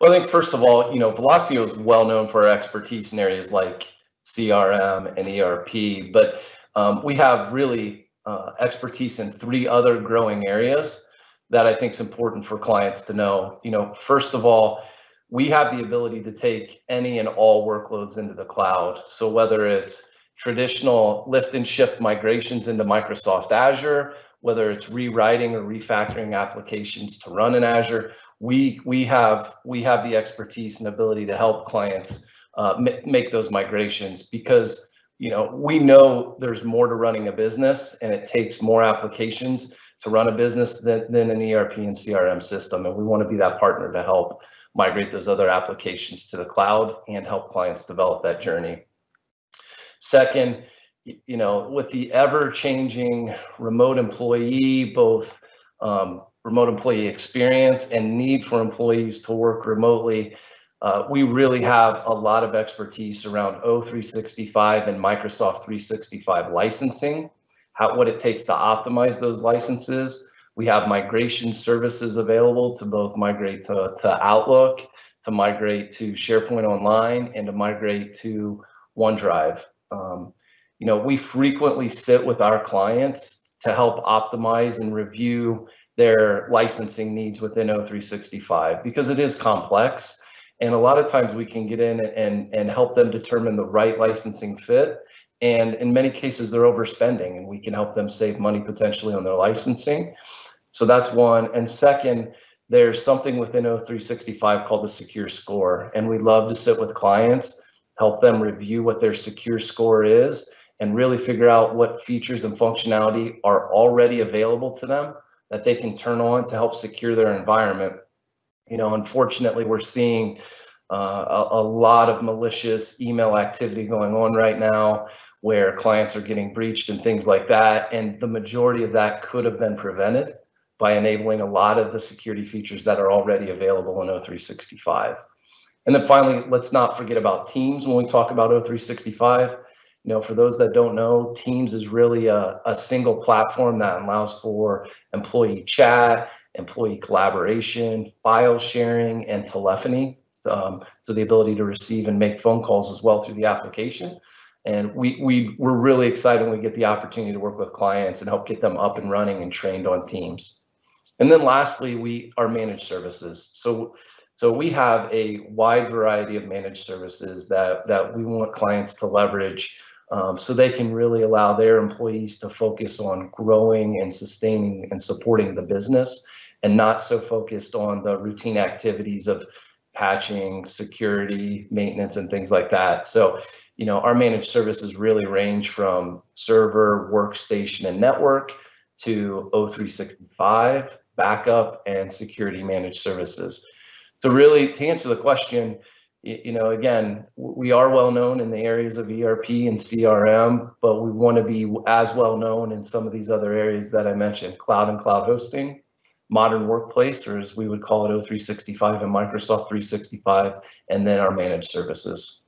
Well, I think first of all, you know, Velosio is well known for our expertise in areas like CRM and ERP, but um, we have really uh, expertise in three other growing areas that I think is important for clients to know. You know, first of all, we have the ability to take any and all workloads into the cloud. So whether it's traditional lift and shift migrations into Microsoft Azure, whether it's rewriting or refactoring applications to run in Azure, we we have we have the expertise and ability to help clients uh, make those migrations because you know we know there's more to running a business and it takes more applications to run a business than, than an ERP and CRM system, and we want to be that partner to help migrate those other applications to the cloud and help clients develop that journey. Second, you know, with the ever changing remote employee, both um, remote employee experience and need for employees to work remotely, uh, we really have a lot of expertise around O365 and Microsoft 365 licensing, how, what it takes to optimize those licenses. We have migration services available to both migrate to, to Outlook, to migrate to SharePoint Online, and to migrate to OneDrive. Um, you know, we frequently sit with our clients to help optimize and review their licensing needs within O365 because it is complex. And a lot of times we can get in and, and help them determine the right licensing fit. And in many cases, they're overspending and we can help them save money potentially on their licensing. So that's one. And second, there's something within O365 called the secure score. And we love to sit with clients help them review what their secure score is and really figure out what features and functionality are already available to them that they can turn on to help secure their environment. You know, unfortunately, we're seeing uh, a, a, lot of malicious email activity going on right now where clients are getting breached and things like that. And the majority of that could have been prevented by enabling a lot of the security features that are already available in O365. And then finally, let's not forget about Teams when we talk about O365. You know, for those that don't know, Teams is really a, a single platform that allows for employee chat, employee collaboration, file sharing, and telephony. Um, so the ability to receive and make phone calls as well through the application. And we, we, we're really excited when we get the opportunity to work with clients and help get them up and running and trained on Teams. And then lastly, we are managed services. So so we have a wide variety of managed services that, that we want clients to leverage um, so they can really allow their employees to focus on growing and sustaining and supporting the business and not so focused on the routine activities of patching, security, maintenance, and things like that. So, you know, our managed services really range from server, workstation, and network to O365, backup, and security managed services. So really, to answer the question, you know, again, we are well known in the areas of ERP and CRM, but we want to be as well known in some of these other areas that I mentioned, cloud and cloud hosting, modern workplace, or as we would call it, O365 and Microsoft 365, and then our managed services.